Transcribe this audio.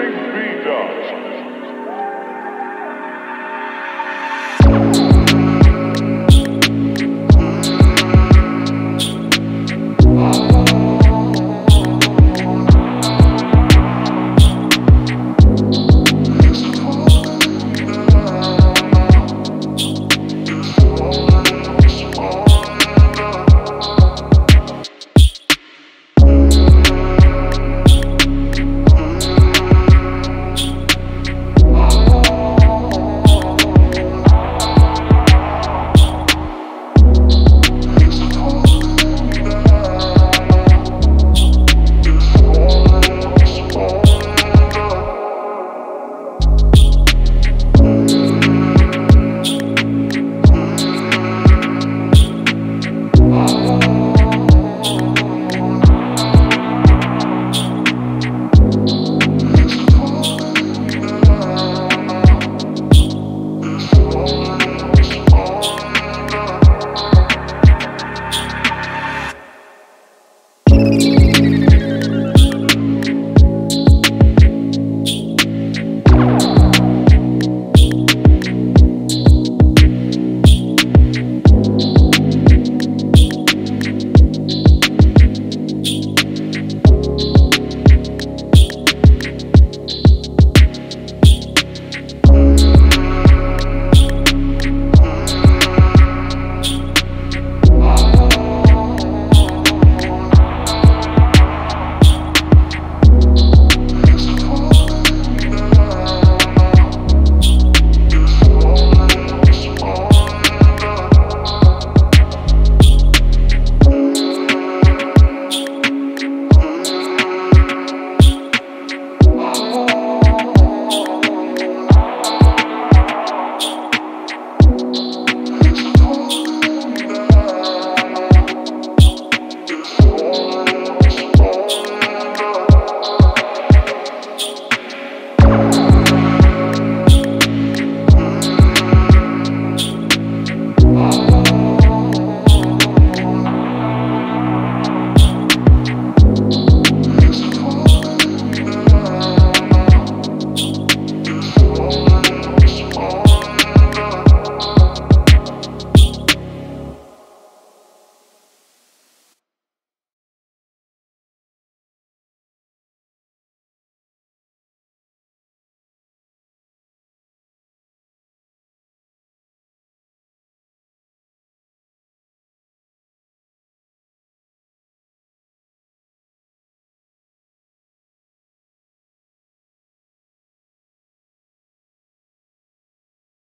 Mixing B dots.